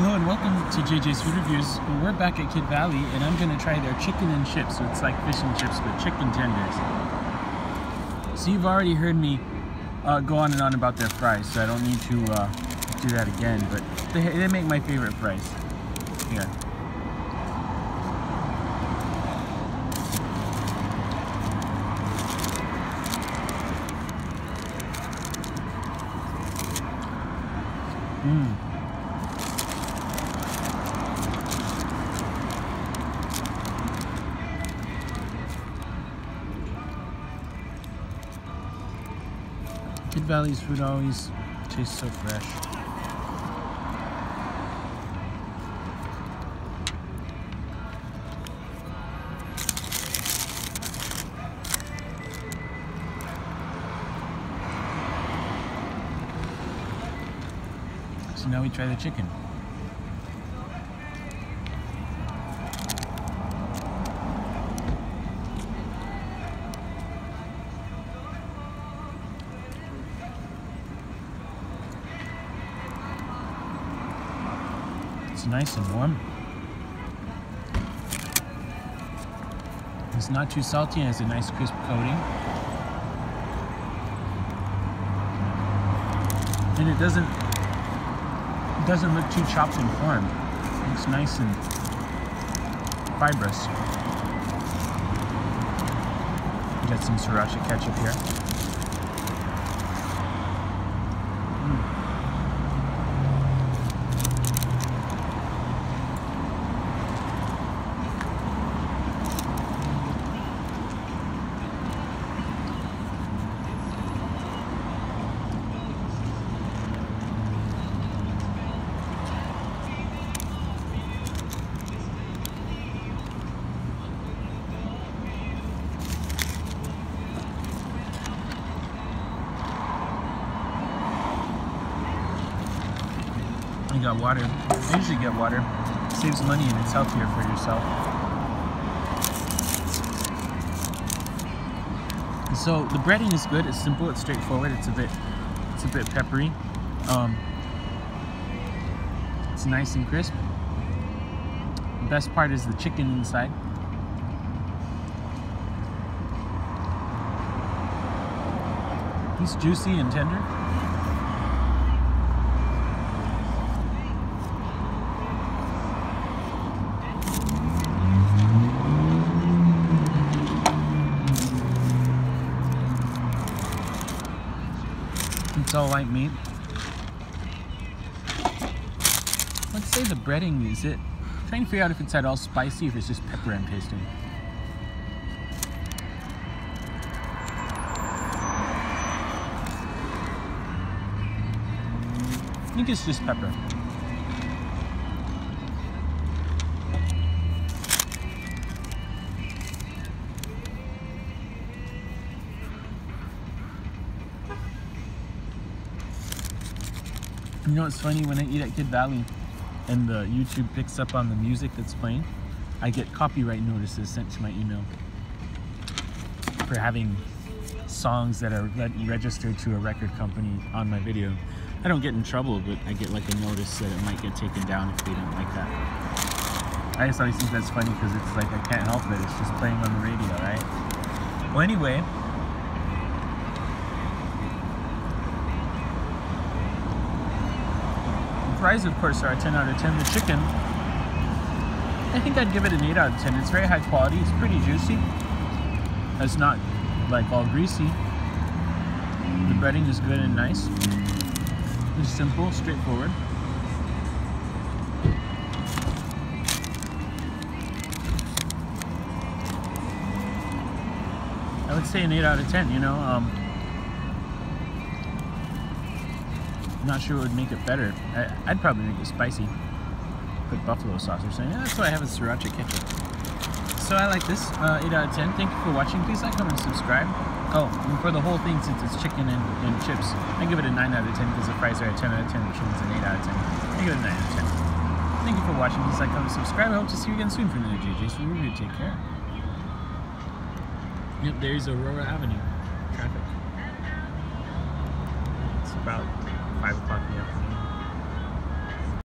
Hello and welcome to JJ's Food Reviews. We're back at Kidd Valley and I'm going to try their chicken and chips. So it's like fish and chips but chicken tenders. So you've already heard me uh, go on and on about their fries so I don't need to uh, do that again. But they, they make my favorite fries. Here. Mmm. Kidd Valley's food always tastes so fresh. So now we try the chicken. It's nice and warm. It's not too salty and has a nice crisp coating. And it doesn't it doesn't look too chopped and formed. It's nice and fibrous. Get some sriracha ketchup here. You got water. I usually get water. saves money and it's healthier for yourself. So the breading is good. It's simple. It's straightforward. It's a bit, it's a bit peppery. Um, it's nice and crisp. The best part is the chicken inside. It's juicy and tender. It's all white meat. Let's say the breading is it. I'm trying to figure out if it's at all spicy, if it's just pepper I'm tasting. I think it's just pepper. You know what's funny? When I eat at Kidd Valley and the YouTube picks up on the music that's playing, I get copyright notices sent to my email for having songs that are registered to a record company on my video. I don't get in trouble, but I get like a notice that it might get taken down if they don't like that. I just always think that's funny because it's like I can't help it. It's just playing on the radio, right? Well, anyway, fries, of course, are a 10 out of 10. The chicken, I think I'd give it an 8 out of 10. It's very high quality. It's pretty juicy. It's not like all greasy. The breading is good and nice. It's simple, straightforward. I would say an 8 out of 10, you know. Um, not sure what would make it better. I, would probably make it spicy. Put buffalo sauce or something. That's why I have a sriracha ketchup. So I like this. Uh, 8 out of 10. Thank you for watching. Please like, comment, and subscribe. Oh, and for the whole thing, since it's chicken and, and chips, I give it a 9 out of 10 because the fries are a 10 out of 10, the chicken's an 8 out of 10. I give it a 9 out of 10. Thank you for watching. Please like, comment, subscribe. I hope to see you again soon for another JJ's Food Review. Take care. Yep, there's Aurora Avenue. Traffic. It's about 5 o'clock afternoon.